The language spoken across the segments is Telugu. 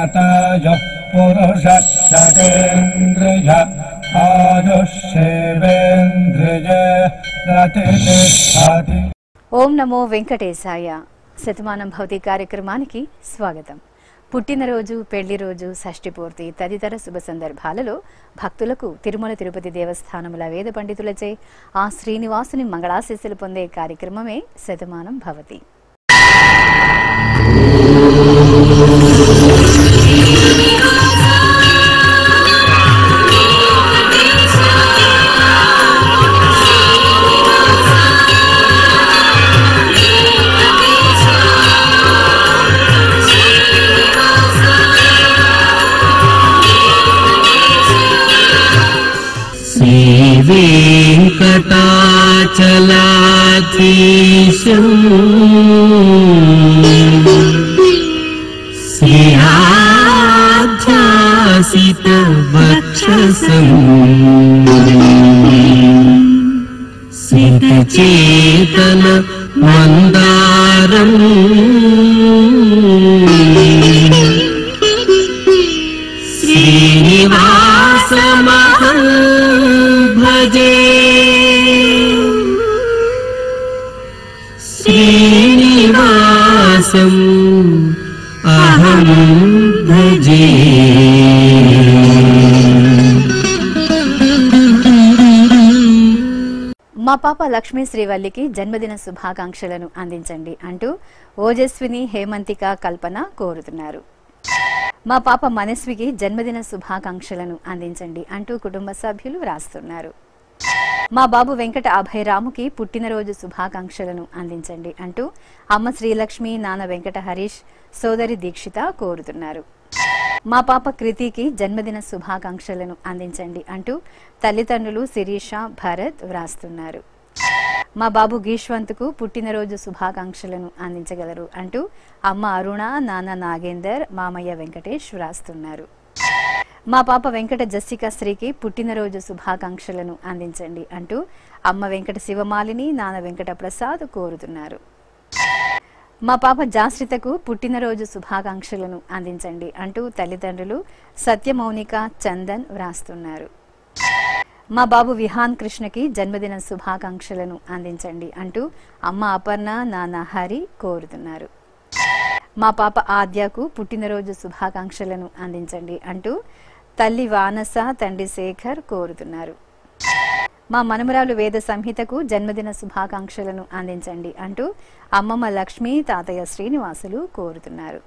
शतायुः पुरुष शतेन्द्रिय आयुष्येवेन्द्रिय रतिष्ठति ఓం నమో వెంకటేశాయ శతమానం భౌతి కార్యక్రమానికి స్వాగతం పుట్టినరోజు పెళ్లి రోజు షష్ఠి పూర్తి తదితర శుభ సందర్భాలలో భక్తులకు తిరుమల తిరుపతి దేవస్థానముల వేద పండితులచే ఆ శ్రీనివాసుని మంగళాశీస్సులు పొందే కార్యక్రమమే శతమానం భవతి Thank you. श्रीनिवासम् अहं भजे మా పాప లక్ష్మీ శ్రీవల్లికి జన్మదిన శుభాకాంక్షలను అందించండి అంటూ ఓజస్విని హేమంతిక కల్పన కోరుతున్నారు మా పాప మనస్వికి జన్మదిన శుభాకాంక్షలను అందించండి అంటూ కుటుంబ సభ్యులు వ్రాస్తున్నారు మా బాబు వెంకట అభయరాముకి పుట్టినరోజు శుభాకాంక్షలను అందించండి అంటూ అమ్మ శ్రీలక్ష్మి నాన్న వెంకట హరీష్ సోదరి దీక్షిత కోరుతున్నారు. మా పాప కృతికి జన్మదిన శుభాకాంక్షలను అందించండి అంటూ తల్లిదండ్రులు శిరీష భరత్ వ్రాస్తున్నారు. మా బాబు గీష్వంత్కు పుట్టినరోజు శుభాకాంక్షలను అందించగలరు అంటూ అమ్మ అరుణ నాన్న నాగేందర్ మామయ్య వెంకటేష్ వ్రాస్తున్నారు. మా పాప వెంకట జస్సిక శ్రీకి పుట్టినరోజు శుభాకాంక్షలను అందించండి అంటూ అమ్మ వెంకట శివమాలిని నాన్న వెంకట ప్రసాద్ కోరుతున్నారు. మా పాప జాశ్రితకు పుట్టినరోజు శుభాకాంక్షలను అందించండి అంటూ తల్లిదండ్రులు సత్యమౌనిక చందన్ వ్రాస్తున్నారు. మా బాబు విహాన్ కృష్ణకి జన్మదిన శుభాకాంక్షలను అందించండి అంటూ అమ్మ అపర్ణ నాన్న హరి కోరుతున్నారు. మా పాప ఆద్యకు పుట్టినరోజు శుభాకాంక్షలను అందించండి అంటూ తల్లి వానస తండ్రి శేఖర్ కోరుతున్నారు. మా మనమరాలు వేద సంహితకు జన్మదిన శుభాకాంక్షలను అందించండి అంటూ అమ్మమ్మ లక్ష్మి తాతయ్య శ్రీనివాసులు కోరుతున్నారు.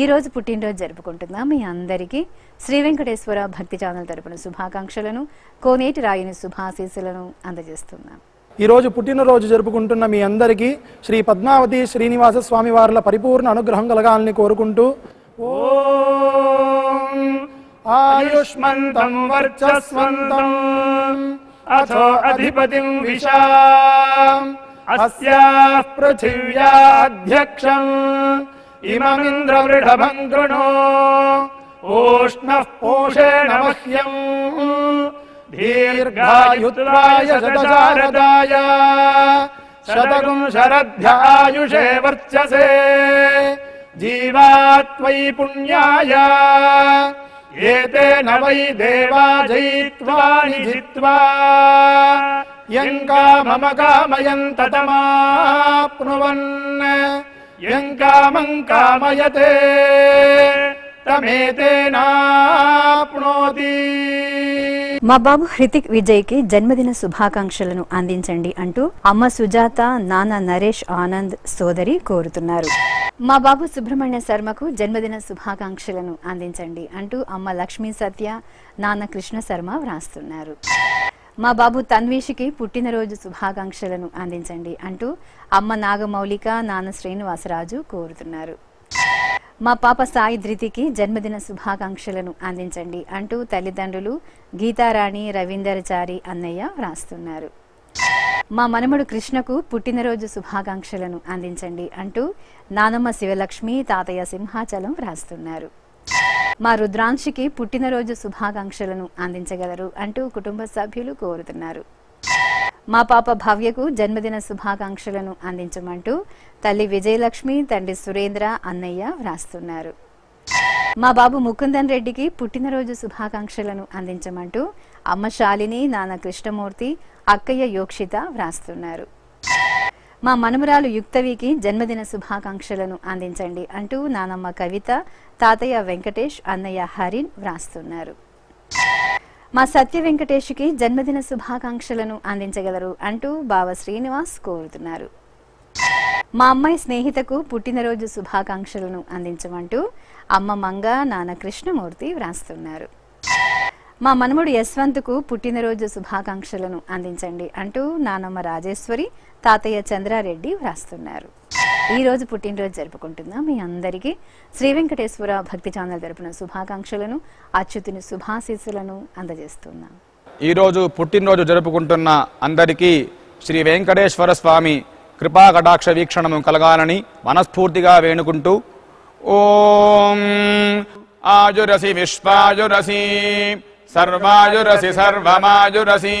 ఈ రోజు పుట్టినరోజు జరుపుకుంటున్నాం మీ అందరికీ శ్రీ వెంకటేశ్వర భక్తి ఛానల్ తరపున శుభాకాంక్షలను కోనేటి రాయుని శుభాశీస్సులను అందజేస్తున్నాం. ఈ రోజు పుట్టినరోజు జరుపుకుంటున్న మీ అందరికీ శ్రీ పద్మావతి శ్రీనివాస స్వామి వారి పరిపూర్ణ అనుగ్రహం కలగాలని కోరుకుంటూ ఓ आयुष्मन्तम् वर्चस्वन्तम् अथो अधिपतिम् विशा। अस्याः पृथिव्याध्यक्षम्। इममिन्द्रवृढभम् कृणो। ओष्णः पोषेण मह्यम्। दीर्घायुत्राय शतशारदाय। शतकम् शरद्ध वर्चसे। वर्तसे जीवात्त्वयि पुण्याय ఏతేన వై దేవా జయిత్వాని జిత్వా యం కామమ కామయం తతమాప్నువన్? యం కామం కామయతే? తమేతేనాప్నోతి మా బాబు హృతిక్ విజయ్కి జన్మదిన శుభాకాంక్షలను అందించండి అంటూ అమ్మ సుజాత నాన్న నరేష్ ఆనంద్ సోదరి కోరుతున్నారు. మా బాబు సుబ్రహ్మణ్య శర్మకు జన్మదిన శుభాకాంక్షలను అందించండి అంటూ అమ్మ లక్ష్మీ సత్య నాన్న కృష్ణ శర్మ వ్రాస్తున్నారు. మా బాబు తన్వీష్కి పుట్టినరోజు శుభాకాంక్షలను అందించండి అంటూ అమ్మ నాగమౌలిక నాన్న శ్రీనివాసరాజు కోరుతున్నారు. మా పాప సాయి ధృతికి జన్మదిన శుభాకాంక్షలను అందించండి అంటూ తల్లిదండ్రులు గీతారాణి రవీందర్చారి అన్నయ్య వ్రాస్తున్నారు. మా మనమడు కృష్ణకు పుట్టినరోజు శుభాకాంక్షలను అందించండి అంటూ నానమ్మ శివలక్ష్మి తాతయ్య సింహాచలం వ్రాస్తున్నారు. మా రుద్రాంశికి పుట్టినరోజు శుభాకాంక్షలను అందించగలరు అంటూ కుటుంబ సభ్యులు కోరుతున్నారు. మా పాప భవ్యకు జన్మదిన శుభాకాంక్షలను అందించమంటూ తల్లి విజయలక్ష్మి తండ్రి సురేంద్ర అన్నయ్య వ్రాస్తున్నారు. మా బాబు ముకుందన్ రెడ్డికి పుట్టినరోజు శుభాకాంక్షలను అందించమంటూ అమ్మ శాలిని నాన్న కృష్ణమూర్తి అక్కయ్య యోక్షిత వ్రాస్తున్నారు. మా మనుమరాలు యుక్తవికి జన్మదిన శుభాకాంక్షలను అందించండి అంటూ నానమ్మ కవిత తాతయ్య వెంకటేష్ అన్నయ్య హరిన్ వ్రాస్తున్నారు. మా సత్య వెంకటేష్కి జన్మదిన శుభాకాంక్షలను అందించగలరు అంటూ బావ శ్రీనివాస్ కోరుతున్నారు. మా అమ్మాయి స్నేహితకు పుట్టినరోజు శుభాకాంక్షలను అందించమంటూ అమ్మ మంగ నాన్న కృష్ణమూర్తి వ్రాస్తున్నారు. మా మనముడు యశ్వంత్కు పుట్టినరోజు శుభాకాంక్షలను అందించండి అంటూ నానమ్మ రాజేశ్వరి తాతయ్య చంద్రారెడ్డి వ్రాస్తున్నారు. ఈ రోజు పుట్టినరోజు జరుపుకుంటున్నా మీ అందరికీ శ్రీ వెంకటేశ్వర భక్తి ఛానల్ తరపున శుభాకాంక్షలను అచ్యుతుని శుభాశీస్సులను అందజేస్తున్నాం. ఈరోజు పుట్టినరోజు జరుపుకుంటున్న అందరికీ శ్రీ వెంకటేశ్వర స్వామి కృపా కటాక్ష వీక్షణము కలగాలని మనస్ఫూర్తిగా వేణుకుంటూ ఓం ఆజురసి విశ్వాయురసి सर्वायुरसि सर्वमायुरसि।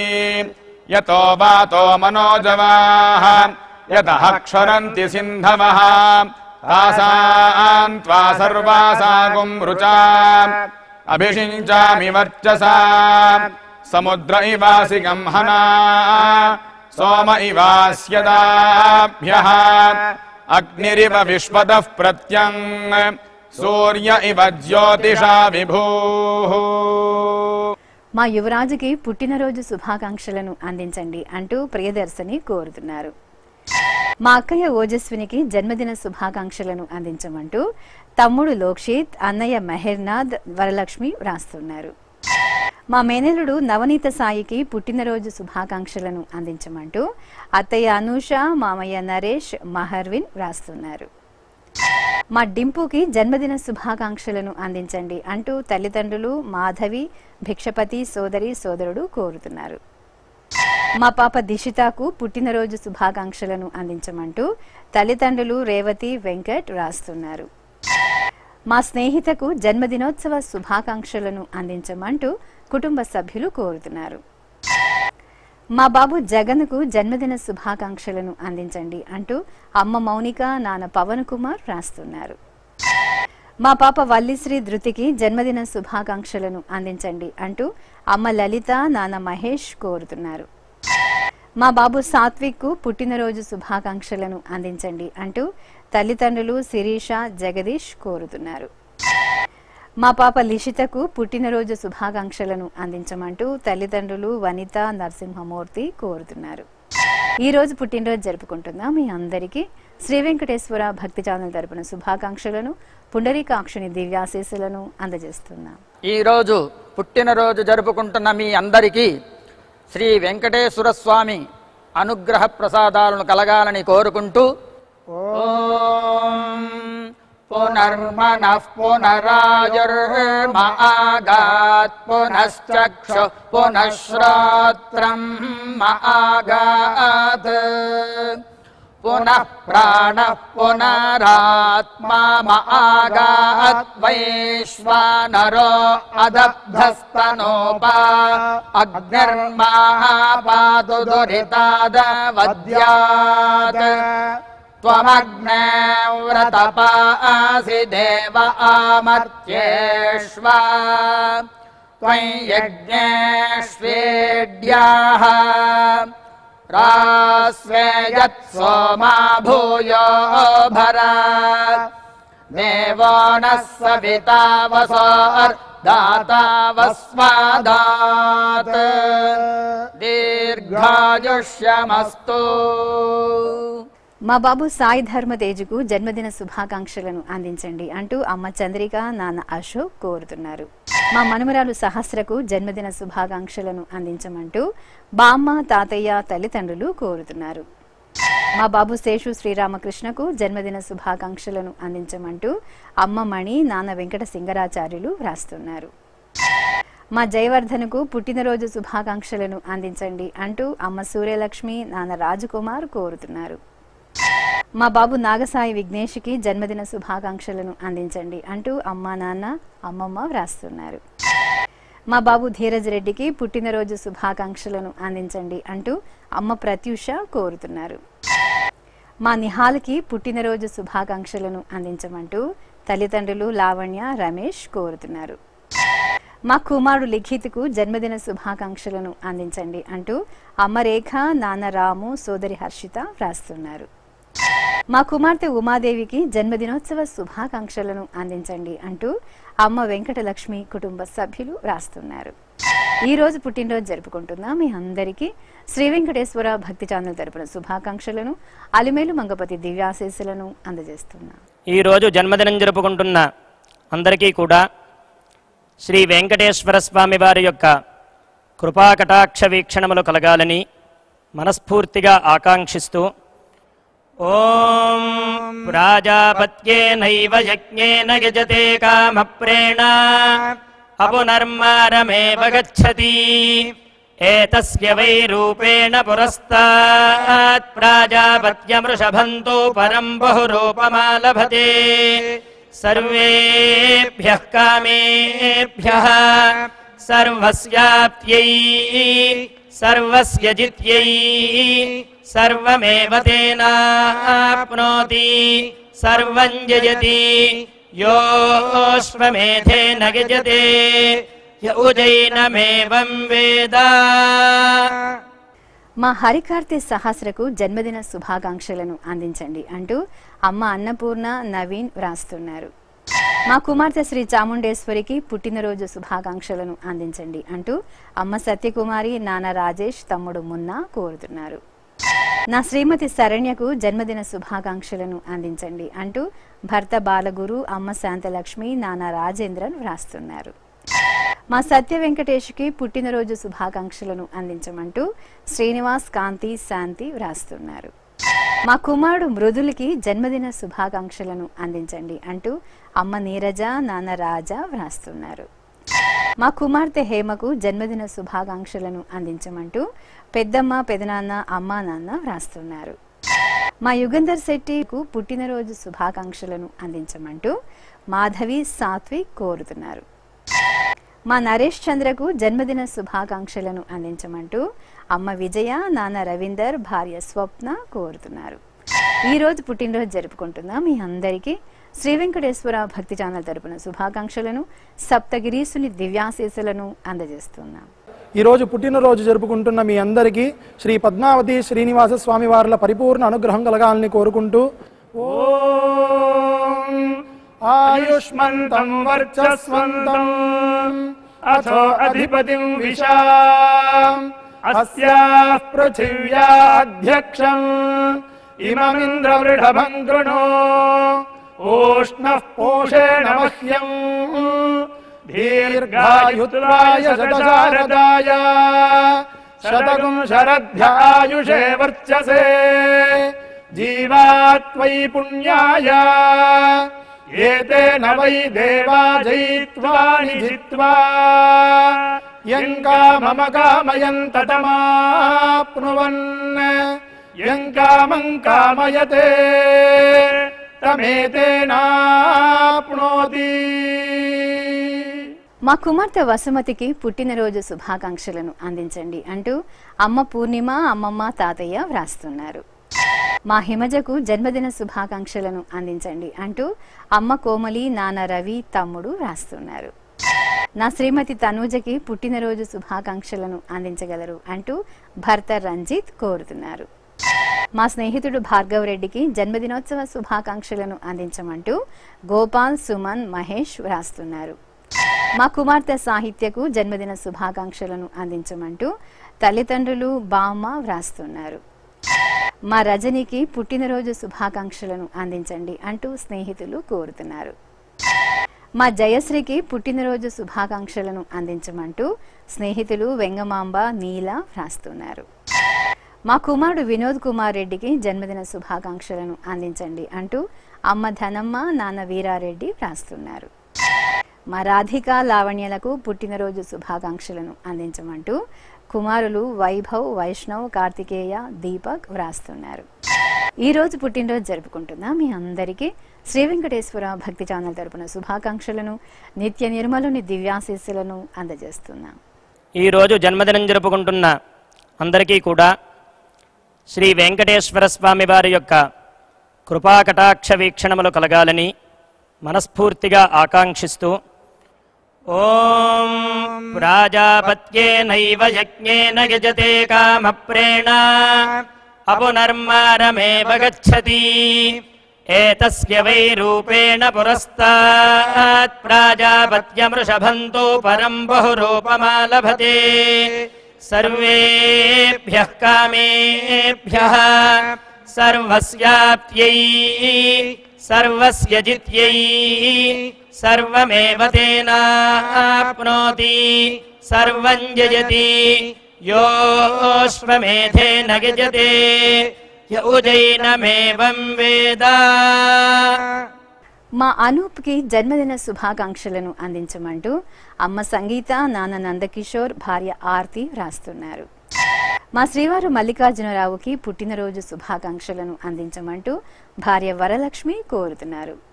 यतो वातो मनोजवाः यतः क्षरन्ति सिन्धवः। तासाम् त्वा सर्वासागुम् सर्वासा अभिषिञ्चामि वर्चसा। समुद्र इवासि गम्हना सोम इवास्यदाभ्यः। अग्निरिव विश्वदः प्रत्यङ्। సూర్య ఇవ జ్యోతిషా విభూ. మా యువరాజుకి పుట్టినరోజు శుభాకాంక్షలను అందించండి అంటూ ప్రియదర్శిని కోరుతున్నారు. మా అక్కయ్య ఓజస్వినికి జన్మదిన శుభాకాంక్షలను అందించమంటూ తమ్ముడు లోక్షిత్ అన్నయ్య మెహర్నాథ్ వరలక్ష్మి వ్రాస్తున్నారు. మా మేనలుడు నవనీత సాయికి పుట్టినరోజు శుభాకాంక్షలను అందించమంటూ అత్తయ్య అనూష మామయ్య నరేష్ మహర్విన్ వ్రాస్తున్నారు. మా డింపుకి జన్మదిన శుభాకాంక్షలను అందించండి అంటూ తల్లిదండ్రులు మాధవి భిక్షపతి సోదరి సోదరుడు కోరుతున్నారు. మా పాప దిశితాకు పుట్టినరోజు శుభాకాంక్షలను అందించమంటూ తల్లిదండ్రులు రేవతి వెంకట్ రాస్తున్నారు. మా స్నేహితకు జన్మదినోత్సవ శుభాకాంక్షలను అందించమంటూ కుటుంబ సభ్యులు కోరుతున్నారు. మా బాబు జగన్కు జన్మదిన శుభాకాంక్షలను అందించండి అంటూ అమ్మ మౌనిక నాన్న పవన్ కుమార్ రాస్తున్నారు. మా పాప వల్లిశ్రీ ధృతికి జన్మదిన శుభాకాంక్షలను అందించండి అంటూ అమ్మ లలిత నాన్న మహేష్ కోరుతున్నారు. మా బాబు సాత్విక్కు పుట్టినరోజు శుభాకాంక్షలను అందించండి అంటూ తల్లిదండ్రులు శిరీష జగదీష్ కోరుతున్నారు. మా పాప లిషితకు పుట్టినరోజు శుభాకాంక్షలను అందించమంటూ తల్లిదండ్రులు వనిత నరసింహమూర్తి కోరుతున్నారు. ఈ రోజు పుట్టినరోజు జరుపుకుంటున్న మీ అందరికీ శ్రీ వెంకటేశ్వర భక్తి ఛానల్ తరపున శుభాకాంక్షలను పుండరీకాక్షుని దివ్యాశీస్సులను అందజేస్తున్నాం. ఈరోజు పుట్టినరోజు జరుపుకుంటున్న మీ అందరికీ శ్రీ వెంకటేశ్వర స్వామి అనుగ్రహ ప్రసాదాలను కలగాలని కోరుకుంటూ ఓం पुनर्मनः पुनरायुर्मागात् पुनश्चक्षुः पुनः श्रोत्रम् आगात् पुनः प्राणः पुनरात्मा म आगात् वैश्वानरो अदब्धस्तनोपा। वा अग्निर्मावादु दुरितादवद्यात् त्वमग्ने व्रतपासि देव आमर्त्येष्व। त्वं यज्ञेष्वेड्याः रास्वे यत् सोमा भूयो नः सविता वसोर्दाता वस्मादात् दीर्घायुष्यमस्तु మా బాబు సాయి ధర్మతేజుకు జన్మదిన శుభాకాంక్షలను అందించండి అంటూ అమ్మ చంద్రిక నాన్న అశోక్ కోరుతున్నారు. మా మనుమరాలు సహస్రకు జన్మదిన శుభాకాంక్షలను అందించమంటూ బామ్మ తాతయ్య తల్లిదండ్రులు కోరుతున్నారు. మా బాబు శేషు శ్రీరామకృష్ణకు జన్మదిన శుభాకాంక్షలను అందించమంటూ అమ్మ మణి నాన్న వెంకట సింగరాచార్యులు వ్రాస్తున్నారు. మా జయవర్ధన్కు పుట్టినరోజు శుభాకాంక్షలను అందించండి అంటూ అమ్మ సూర్యలక్ష్మి నాన్న రాజకుమార్ కోరుతున్నారు. మా బాబు నాగసాయి విఘ్నేష్కి జన్మదిన శుభాకాంక్షలను అందించండి అంటూ అమ్మ నాన్న అమ్మమ్మ వ్రాస్తున్నారు. మా బాబు ధీరజ్ రెడ్డికి పుట్టినరోజు శుభాకాంక్షలను అందించండి అంటూ అమ్మ ప్రత్యూష కోరుతున్నారు. మా నిహాల్కి పుట్టినరోజు శుభాకాంక్షలను అందించమంటూ తల్లిదండ్రులు లావణ్య రమేష్ కోరుతున్నారు. మా కుమారుడు లిఖిత్కు జన్మదిన శుభాకాంక్షలను అందించండి అంటూ అమ్మ రేఖ నాన్న రాము సోదరి హర్షిత వ్రాస్తున్నారు. మా కుమార్తె ఉమాదేవికి జన్మదినోత్సవ శుభాకాంక్షలను అందించండి అంటూ అమ్మ వెంకటలక్ష్మి కుటుంబ సభ్యులు వ్రాస్తున్నారు ఈ రోజు పుట్టినరోజు జరుపుకుంటున్నా మీ అందరికీ? శ్రీ వెంకటేశ్వర భక్తి ఛానల్ తరపున శుభాకాంక్షలను అలిమేలు మంగపతి దివ్యాశీస్సులను అందజేస్తున్నా. ఈరోజు జన్మదినం జరుపుకుంటున్న అందరికీ కూడా శ్రీ వెంకటేశ్వర స్వామి వారి యొక్క కృపాకటాక్ష వీక్షణములు కలగాలని మనస్ఫూర్తిగా ఆకాంక్షిస్తూ ॐ प्राजापत्येनैव यज्ञेन यजते कामप्रेण। अपुनर्मारमेव गच्छति। एतस्य वै रूपेण पुरस्तात् प्राजापत्यमृषभन्तो परम् बहुरूपमालभते। सर्वेभ्यः कामेभ्यः। सर्वस्याप्त्यै సర్వస్య జిత్యై సర్వమేవ తేనాప్నోతి సర్వం జయతి యోష్మేధేన గజతే య వేద మా హరికార్తె సహస్రకు జన్మదిన శుభాకాంక్షలను అందించండి అంటూ అమ్మ అన్నపూర్ణ నవీన్ వ్రాస్తున్నారు. మా కుమార్తె శ్రీ చాముండేశ్వరికి పుట్టినరోజు శుభాకాంక్షలను అందించండి అంటూ అమ్మ సత్యకుమారి నాన్న రాజేష్ తమ్ముడు మున్నా కోరుతున్నారు. నా శ్రీమతి శరణ్యకు జన్మదిన శుభాకాంక్షలను అందించండి అంటూ భర్త బాలగురు అమ్మ శాంతలక్ష్మి నాన్న రాజేంద్రన్ వ్రాస్తున్నారు. మా సత్య వెంకటేష్కి పుట్టినరోజు శుభాకాంక్షలను అందించమంటూ శ్రీనివాస్ కాంతి శాంతి వ్రాస్తున్నారు. మా కుమారుడు మృదులకి జన్మదిన శుభాకాంక్షలను అందించండి అంటూ అమ్మ నీరజ నాన్న రాజా వ్రాస్తున్నారు. మా కుమార్తె హేమకు జన్మదిన శుభాకాంక్షలను అందించమంటూ పెద్దమ్మ పెదనాన్న అమ్మ నాన్న వ్రాస్తున్నారు. మా యుగంధర్ శెట్టికు పుట్టినరోజు శుభాకాంక్షలను అందించమంటూ మాధవి సాత్వి కోరుతున్నారు. మా నరేష్ చంద్రకు జన్మదిన శుభాకాంక్షలను అందించమంటూ అమ్మ విజయ నాన్న రవీందర్ భార్య స్వప్న కోరుతున్నారు. ఈ రోజు పుట్టినరోజు జరుపుకుంటున్నా మీ అందరికీ శ్రీ వెంకటేశ్వర భక్తి ఛానల్ తరపున శుభాకాంక్షలను సప్తగిరీసుని దివ్యాశీసులను అందజేస్తున్నాం. ఈరోజు పుట్టినరోజు జరుపుకుంటున్న మీ అందరికీ శ్రీ పద్మావతి శ్రీనివాస స్వామి వారిల పరిపూర్ణ అనుగ్రహం కలగాలని కోరుకుంటూ ఆయుష్మంతం వర్చస్వంతం అథో అధిపతిం విశాం. अस्याः पृथिव्याध्यक्षम् इममिन्द्रवृढभन्दृणो ओष्णः पोषेण मह्यम् दीर्घायुत्राय शतशारदाय। शारदाय श्रतकुम् वर्चसे। वर्तसे पुण्याय। ఏతేన వై దేవా జయిత్వాని జిత్వా యంకా కామమ కామయంత తమాప్నువన్ యం కామం కామయతే? తమేతేనాప్నోతి మా కుమార్తె వసుమతికి పుట్టినరోజు శుభాకాంక్షలను అందించండి అంటూ అమ్మ పూర్ణిమ అమ్మమ్మ తాతయ్య వ్రాస్తున్నారు. మా హిమజకు జన్మదిన శుభాకాంక్షలను అందించండి అంటూ అమ్మ కోమలి నాన్న రవి తమ్ముడు వ్రాస్తున్నారు నా శ్రీమతి తనూజకి పుట్టినరోజు శుభాకాంక్షలను అందించగలరు అంటూ భర్త రంజిత్ కోరుతున్నారు. మా స్నేహితుడు భార్గవ్ రెడ్డికి జన్మదినోత్సవ శుభాకాంక్షలను అందించమంటూ గోపాల్ సుమన్ మహేష్ వ్రాస్తున్నారు మా కుమార్తె సాహిత్యకు జన్మదిన శుభాకాంక్షలను అందించమంటూ తల్లిదండ్రులు బామ్మ వ్రాస్తున్నారు. మా రజనీకి పుట్టినరోజు శుభాకాంక్షలను అందించండి అంటూ స్నేహితులు కోరుతున్నారు. మా జయశ్రీకి పుట్టినరోజు శుభాకాంక్షలను అందించమంటూ స్నేహితులు వెంగమాంబ నీల వ్రాస్తున్నారు. మా కుమారుడు వినోద్ కుమార్ రెడ్డికి జన్మదిన శుభాకాంక్షలను అందించండి అంటూ అమ్మ ధనమ్మ నాన్న వీరారెడ్డి వ్రాస్తున్నారు. మా రాధిక లావణ్యలకు పుట్టినరోజు శుభాకాంక్షలను అందించమంటూ కుమారులు వైభవ్ వైష్ణవ్ కార్తికేయ దీపక్ వ్రాస్తున్నారు. ఈ రోజు పుట్టినరోజు జరుపుకుంటున్నా మీ అందరికీ శ్రీ వెంకటేశ్వర భక్తి ఛానల్ తరపున శుభాకాంక్షలను నిత్య నిర్మలుని దివ్యాశీస్సులను అందజేస్తున్నాం. ఈరోజు జన్మదినం జరుపుకుంటున్న అందరికీ కూడా శ్రీ వెంకటేశ్వర స్వామి వారి యొక్క కృపాకటాక్ష వీక్షణములు కలగాలని మనస్ఫూర్తిగా ఆకాంక్షిస్తూ ॐ प्राजापत्येनैव यज्ञेन यजते कामप्रेण। अपुनर्मारमेव गच्छति। एतस्य वै रूपेण पुरस्तात् प्राजापत्यमृषभन्तो परम् बहुरूपमालभते। सर्वेभ्यः कामेभ्यः सर्वस्याप्त्यै सर्वस्य जित्यै సర్వమేవ తేనాప్నోతి సర్వం జయతి యోశ్వమేధేన గజతే య ఉజైనమేవం మా అనూప్కి జన్మదిన శుభాకాంక్షలను అందించమంటూ అమ్మ సంగీత నాన్న నందకిషోర్ భార్య ఆర్తి రాస్తున్నారు మా శ్రీవారు మల్లికార్జునరావుకి పుట్టినరోజు శుభాకాంక్షలను అందించమంటూ భార్య వరలక్ష్మి కోరుతున్నారు.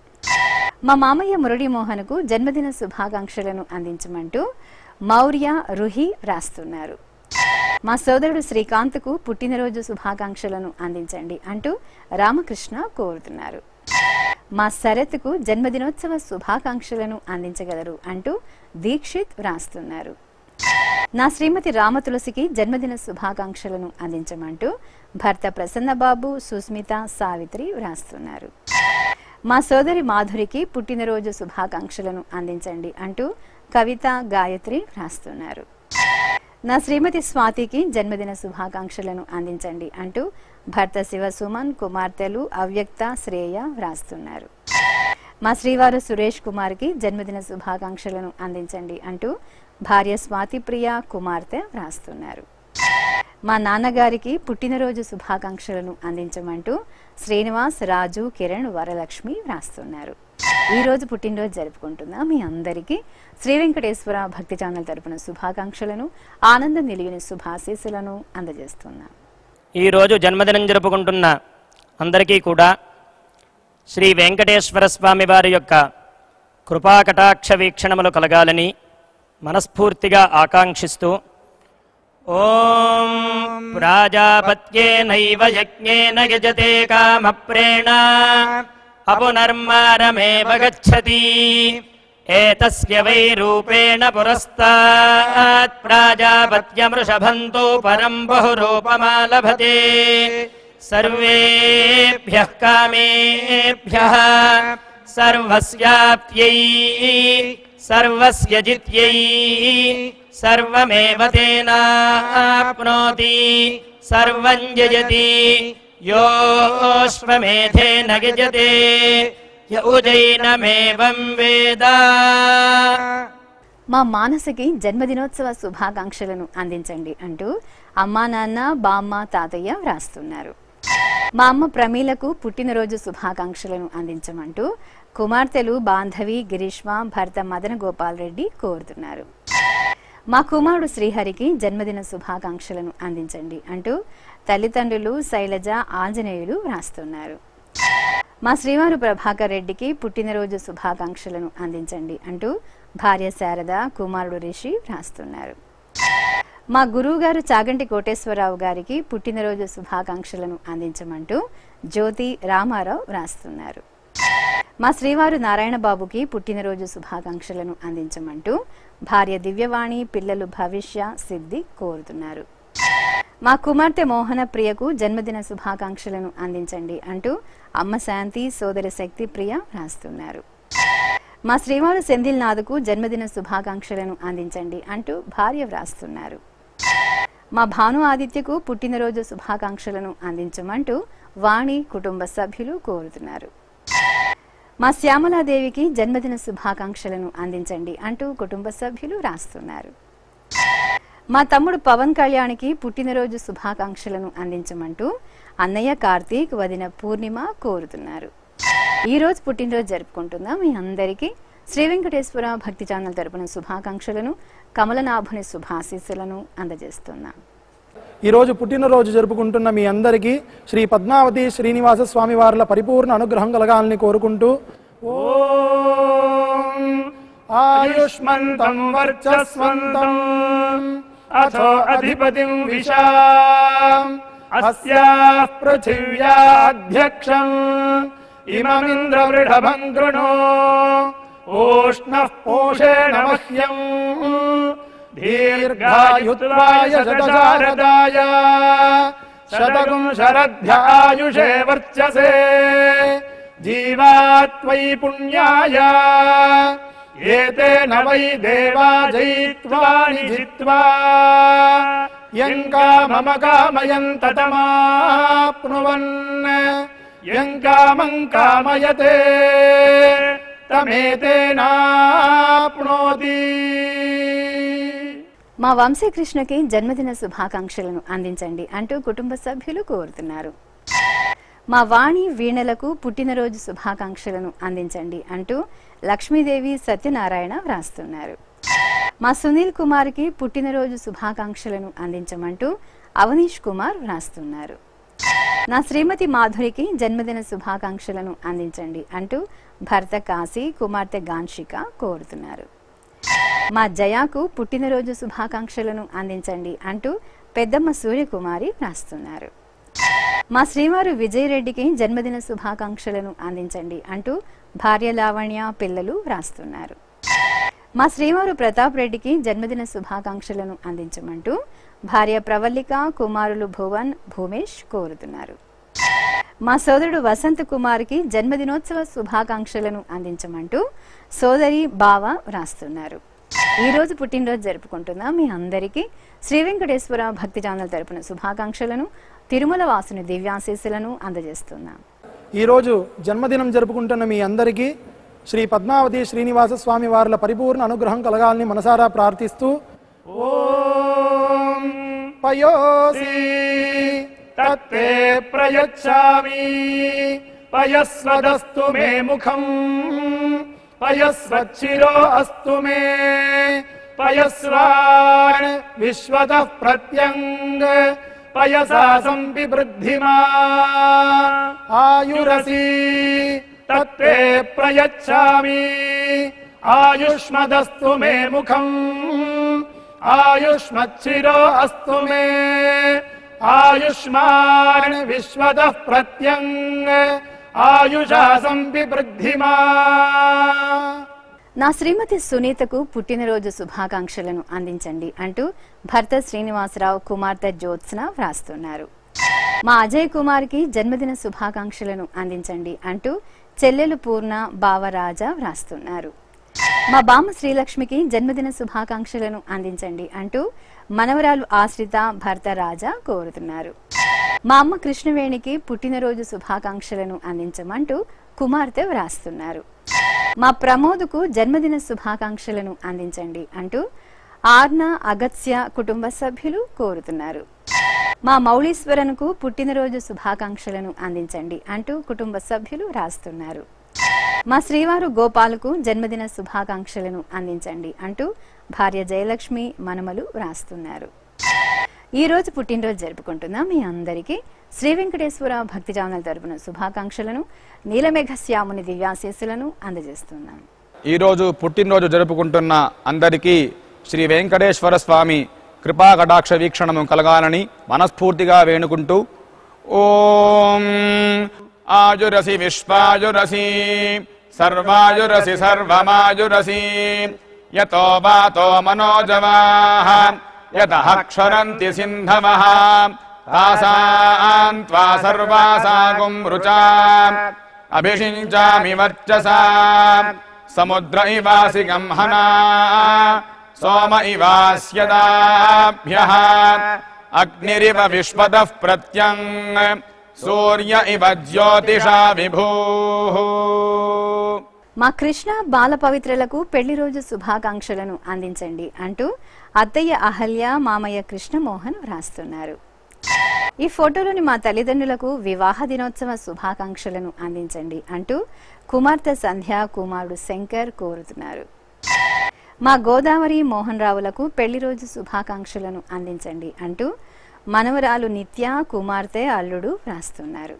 మా మామయ్య మురళీమోహన్కు జన్మదిన శుభాకాంక్షలను అందించమంటూ మౌర్య రుహి రాస్తున్నారు. మా సోదరుడు శ్రీకాంత్కు పుట్టినరోజు శుభాకాంక్షలను అందించండి అంటూ రామకృష్ణ కోరుతున్నారు. మా శరత్కు జన్మదినోత్సవ శుభాకాంక్షలను అందించగలరు అంటూ దీక్షిత్ వ్రాస్తున్నారు నా శ్రీమతి రామతులసికి జన్మదిన శుభాకాంక్షలను అందించమంటూ భర్త ప్రసన్నబాబు సుస్మిత సావిత్రి వ్రాస్తున్నారు మా సోదరి మాధురికి పుట్టినరోజు శుభాకాంక్షలను అందించండి అంటూ కవిత గాయత్రి వ్రాస్తున్నారు నా శ్రీమతి స్వాతికి జన్మదిన శుభాకాంక్షలను అందించండి అంటూ భర్త శివ సుమన్ కుమార్తెలు అవ్యక్త శ్రేయ వ్రాస్తున్నారు మా శ్రీవారు సురేష్ కుమార్కి జన్మదిన శుభాకాంక్షలను అందించండి అంటూ భార్య స్వాతి ప్రియ కుమార్తె వ్రాస్తున్నారు మా నాన్నగారికి పుట్టినరోజు శుభాకాంక్షలను అందించమంటూ శ్రీనివాస్ రాజు కిరణ్ వరలక్ష్మి వ్రాస్తున్నారు. ఈ రోజు పుట్టినరోజు జరుపుకుంటున్నా మీ అందరికీ శ్రీ వెంకటేశ్వర భక్తి ఛానల్ తరపున శుభాకాంక్షలను ఆనందం నిలిగిన శుభాశీస్సులను అందజేస్తున్నాం. ఈరోజు జన్మదినం జరుపుకుంటున్న అందరికీ కూడా శ్రీ వెంకటేశ్వర స్వామి వారి యొక్క కృపాకటాక్ష వీక్షణములు కలగాలని మనస్ఫూర్తిగా ఆకాంక్షిస్తూ ॐ प्राजापत्येनैव यज्ञेन यजते कामप्रेण। अपुनर्मारमेव गच्छति। एतस्य वै रूपेण पुरस्तात् प्राजापत्यमृषभन्तो परम् बहुरूपमालभते। सर्वेभ्यः कामेभ्यः सर्वस्याप्त्यै सर्वस्य जित्यै సర్వమేవ తేనాప్నోతి సర్వం జయతి యోశ్వమేధేన గజతే య వేద మా మానసకి జన్మదినోత్సవ శుభాకాంక్షలను అందించండి అంటూ అమ్మా నాన్న బామ్మ తాతయ్య వ్రాస్తున్నారు. మా అమ్మ ప్రమీలకు పుట్టినరోజు శుభాకాంక్షలను అందించమంటూ కుమార్తెలు బాంధవి గిరీష్మ భర్త మదన గోపాల్ రెడ్డి కోరుతున్నారు. మా కుమారుడు శ్రీహరికి జన్మదిన శుభాకాంక్షలను అందించండి అంటూ తల్లిదండ్రులు శైలజ ఆంజనేయులు వ్రాస్తున్నారు మా శ్రీవారు ప్రభాకర్ రెడ్డికి పుట్టినరోజు శుభాకాంక్షలను అందించండి అంటూ భార్య శారద కుమారుడు రిషి వ్రాస్తున్నారు మా గురువుగారు చాగంటి కోటేశ్వరరావు గారికి పుట్టినరోజు శుభాకాంక్షలను అందించమంటూ జ్యోతి రామారావు వ్రాస్తున్నారు మా శ్రీవారు నారాయణ బాబుకి పుట్టినరోజు శుభాకాంక్షలను అందించమంటూ భార్య దివ్యవాణి పిల్లలు భవిష్య సిద్ధి కోరుతున్నారు. మా కుమార్తె మోహన ప్రియకు జన్మదిన శుభాకాంక్షలను అందించండి అంటూ అమ్మ శాంతి సోదరి శక్తి ప్రియ రాస్తున్నారు. మా శ్రీవారు సెంధిల్ నాథ్కు జన్మదిన శుభాకాంక్షలను అందించండి అంటూ భార్య వ్రాస్తున్నారు. మా భాను ఆదిత్యకు పుట్టినరోజు శుభాకాంక్షలను అందించమంటూ వాణి కుటుంబ సభ్యులు కోరుతున్నారు. మా శ్యామలాదేవికి జన్మదిన శుభాకాంక్షలను అందించండి అంటూ కుటుంబ సభ్యులు రాస్తున్నారు. మా తమ్ముడు పవన్ కళ్యాణ్కి పుట్టినరోజు శుభాకాంక్షలను అందించమంటూ అన్నయ్య కార్తీక్ వదిన పూర్ణిమ కోరుతున్నారు. ఈ రోజు పుట్టినరోజు జరుపుకుంటున్నాం. మీ అందరికీ శ్రీ వెంకటేశ్వర భక్తి ఛానల్ తరపున శుభాకాంక్షలను కమలనాభుని శుభాశీస్సులను అందజేస్తున్నాం. ఈరోజు పుట్టినరోజు జరుపుకుంటున్న మీ అందరికీ శ్రీ పద్మావతి శ్రీనివాస స్వామివార్ల పరిపూర్ణ అనుగ్రహం కలగాలని కోరుకుంటూ ఆయుష్మంతం వర్చస్వంతం అథో అధిపతిం విశా అస్యాః పృథివ్యాధ్యక్షం ఇమమింద్రవృఢభం గృణో ఓష్ణః పోషేణ మహ్యం दीर्घायुत्वाय शतशारदाय शतगुम् शरद्भ्य आयुषे वर्चसे जीवात्वयि पुण्याय एते न वै देवा जयित्वानि जित्वा यङ्कामम कामयन्ततमाप्नुवन् यङ्कामम् कामयते। तमेतेनाप्नोति। మా వంశీకృష్ణకి జన్మదిన శుభాకాంక్షలను అందించండి అంటూ కుటుంబ సభ్యులు కోరుతున్నారు. మా వాణి వీణలకు పుట్టినరోజు శుభాకాంక్షలను అందించండి అంటూ లక్ష్మీదేవి సత్యనారాయణ వ్రాస్తున్నారు. మా సునీల్ కుమార్కి పుట్టినరోజు శుభాకాంక్షలను అందించమంటూ అవనీష్ కుమార్ వ్రాస్తున్నారు. నా శ్రీమతి మాధురికి జన్మదిన శుభాకాంక్షలను అందించండి అంటూ భర్త కాశీ కుమార్తె గాన్షిక కోరుతున్నారు. మా జయాకు పుట్టినరోజు శుభాకాంక్షలను అందించండి అంటూ పెద్దమ్మ సూర్యకుమారి వ్రాస్తున్నారు మా శ్రీవారు విజయరెడ్డికి జన్మదిన శుభాకాంక్షలను అందించండి అంటూ భార్య లావణ్య పిల్లలు వ్రాస్తున్నారు మా శ్రీవారు ప్రతాప్ రెడ్డికి జన్మదిన శుభాకాంక్షలను అందించమంటూ భార్య ప్రవల్లిక కుమారులు భువన్ భూమేష్ కోరుతున్నారు. మా సోదరుడు వసంత్ కుమార్కి జన్మదినోత్సవ శుభాకాంక్షలను అందించమంటూ సోదరి బావ వ్రాస్తున్నారు ఈ రోజు పుట్టినరోజు జరుపుకుంటున్న మీ అందరికీ శ్రీ వెంకటేశ్వర భక్తి ఛానల్ తరపున శుభాకాంక్షలను తిరుమల వాసుని దివ్యాశీస్సులను అందజేస్తున్నాం. ఈరోజు జన్మదినం జరుపుకుంటున్న మీ అందరికీ శ్రీ పద్మావతి శ్రీనివాస స్వామి వార్ల పరిపూర్ణ అనుగ్రహం కలగాలని మనసారా ప్రార్థిస్తూ ఓం పయోసి తత్తే ప్రయచ్చామి పయస్వదస్తు మే ముఖం. पयस्वच्छिरो अस्तु मे। पयस्वान् विश्वतः प्रत्यङ्ग पयसा सं विवृद्धि मा आयुरसी तत्त्वे प्रयच्छामि। आयुष्मदस्तु मे मुखम्। आयुष्मच्छिरो अस्तु मे। आयुष्मान् विश्वतः प्रत्यङ्ग నా శ్రీమతి సునీతకు పుట్టినరోజు శుభాకాంక్షలను అందించండి అంటూ భర్త శ్రీనివాసరావు కుమార్తె జ్యోత్స్న వ్రాస్తున్నారు. మా అజయ్ కుమార్కి జన్మదిన శుభాకాంక్షలను అందించండి అంటూ చెల్లెలు పూర్ణ బావరాజ వ్రాస్తున్నారు. మా బామ్మ శ్రీలక్ష్మికి జన్మదిన శుభాకాంక్షలను అందించండి అంటూ మనవరాలు ఆశ్రిత భర్త రాజా కోరుతున్నారు. మా అమ్మ కృష్ణవేణికి పుట్టినరోజు శుభాకాంక్షలను అందించమంటూ కుమార్తె వ్రాస్తున్నారు. మా ప్రమోద్కు జన్మదిన శుభాకాంక్షలను అందించండి అంటూ ఆర్న అగత్య కుటుంబ సభ్యులు కోరుతున్నారు. మా మౌళీశ్వరన్కు పుట్టినరోజు శుభాకాంక్షలను అందించండి అంటూ కుటుంబ సభ్యులు రాస్తున్నారు. మా శ్రీవారు గోపాలకు జన్మదిన శుభాకాంక్షలను అందించండి అంటూ భార్య జయలక్ష్మి మనమలు వ్రాస్తున్నారు. ఈరోజు పుట్టినరోజు జరుపుకుంటున్న మీ అందరికీ శ్రీ వెంకటేశ్వర భక్తి ఛానల్ తరపున శుభాకాంక్షలను నీలమేఘ శ్యాముని దివ్యాశీస్సులను అందజేస్తున్నాం ఈరోజు పుట్టినరోజు జరుపుకుంటున్న అందరికీ శ్రీ వెంకటేశ్వర స్వామి కృపా కటాక్ష వీక్షణము కలగాలని మనస్ఫూర్తిగా వేణుకుంటూ ఓం ఆయురసి విశ్వాజురసి సర్వాయురసి సర్వమాజురసి యతో వాతో మనోజవాహ. యతః క్షరంతి సింధవః తాసాం త్వా సర్వాసాగుం రుచా అభిషించామి వర్చసా సముద్ర ఇవాసి గంహనా సోమ ఇవాస్యదాభ్యః అగ్నిరివ విశ్వతః ప్రత్యం సూర్య ఇవ జ్యోతిషా విభూః మా కృష్ణ బాల పవిత్రలకు పెళ్ళి రోజు శుభాకాంక్షలను అందించండి అంటూ అత్తయ్య అహల్య మామయ్య కృష్ణమోహన్ వ్రాస్తున్నారు. ఈ ఫోటోలోని మా తల్లిదండ్రులకు వివాహ దినోత్సవ శుభాకాంక్షలను అందించండి అంటూ కుమార్తె సంధ్య కుమారుడు శంకర్ కోరుతున్నారు. మా గోదావరి మోహన్ రావులకు పెళ్ళి రోజు శుభాకాంక్షలను అందించండి అంటూ మనవరాలు నిత్య కుమార్తె అల్లుడు వ్రాస్తున్నారు.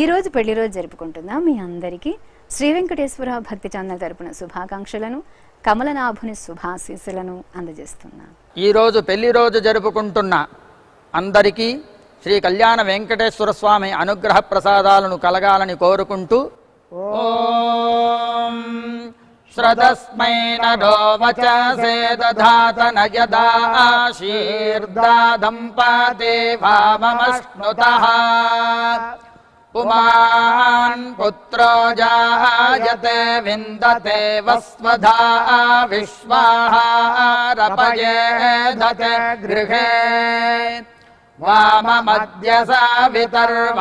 ఈ రోజు పెళ్ళి రోజు జరుపుకుంటుందా మీ అందరికీ. శ్రీ వెంకటేశ్వర భక్తి ఛానల్ తరపున శుభాకాంక్షలను కమలనాభుని శుభాశీసులను అందజేస్తున్నా. ఈరోజు పెళ్ళి రోజు జరుపుకుంటున్న అందరికీ శ్రీ కళ్యాణ వెంకటేశ్వర స్వామి అనుగ్రహ ప్రసాదాలను కలగాలని కోరుకుంటూ ఓం శ్రదస్మై पुमान् पुत्रो जायते विन्दते वस्वधा विश्वाहारपयेधते गृहे। वाममद्य सावितर्वाममुष्वो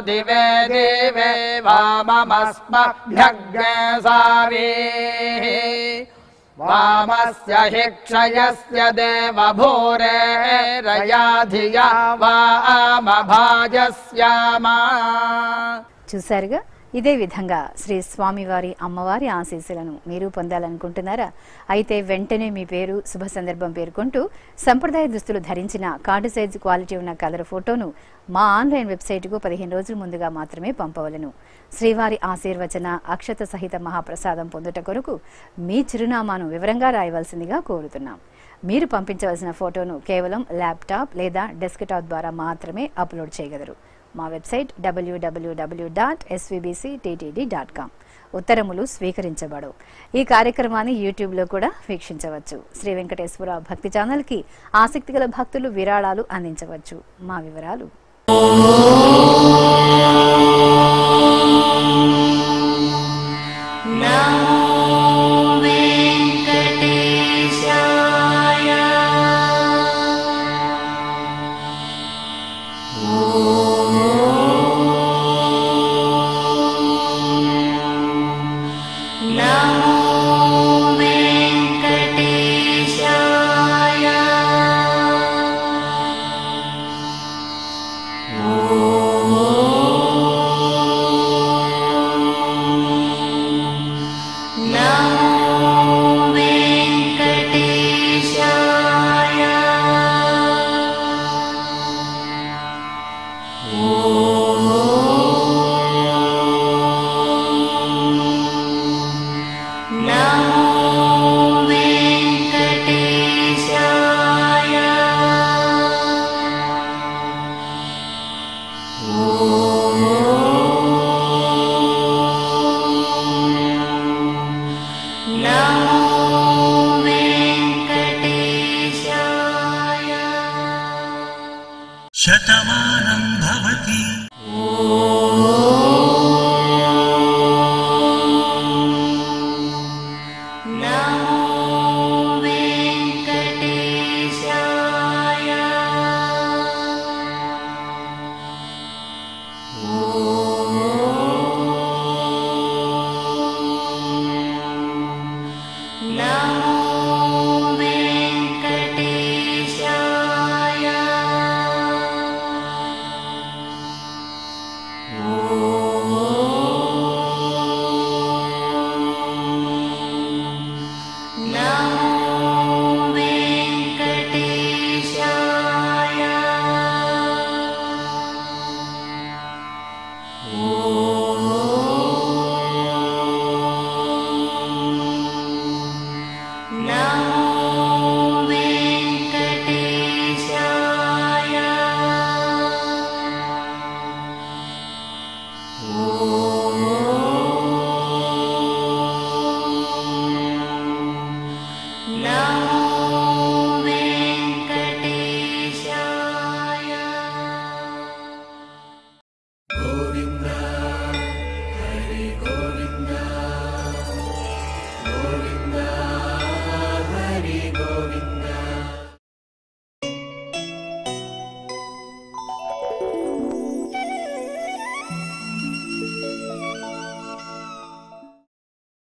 दिवे दिवे वाममस्मभ्यग्ने सावीः वामस्य हि क्षयस्य देवभूरे रया धिया वामभाजस्यामा చూశారుగా ఇదే విధంగా శ్రీ స్వామివారి అమ్మవారి ఆశీస్సులను మీరు పొందాలనుకుంటున్నారా అయితే వెంటనే మీ పేరు శుభ సందర్భం పేర్కొంటూ సంప్రదాయ దుస్తులు ధరించిన కార్డు సైజు క్వాలిటీ ఉన్న కలర్ ఫోటోను మా ఆన్లైన్ వెబ్సైటుకు పదిహేను రోజుల ముందుగా మాత్రమే పంపవలను. శ్రీవారి ఆశీర్వచన అక్షత సహిత మహాప్రసాదం పొందుట కొరకు మీ చిరునామాను వివరంగా రాయవలసిందిగా కోరుతున్నాం. మీరు పంపించవలసిన ఫోటోను కేవలం ల్యాప్టాప్ లేదా డెస్క్టాప్ ద్వారా మాత్రమే అప్లోడ్ చేయగలరు. మా వెబ్సైట్ డబ్ల్యూడబ్ల్యూడబ్ల్యూ డాట్ ఎస్వీబీసీ డాట్ కామ్ ఉత్తరములు స్వీకరించబడవు. ఈ కార్యక్రమాన్ని యూట్యూబ్లో కూడా వీక్షించవచ్చు. శ్రీ వెంకటేశ్వర భక్తి ఛానల్కి ఆసక్తి గల భక్తులు విరాళాలు అందించవచ్చు. మా వివరాలు శతమానం భవతి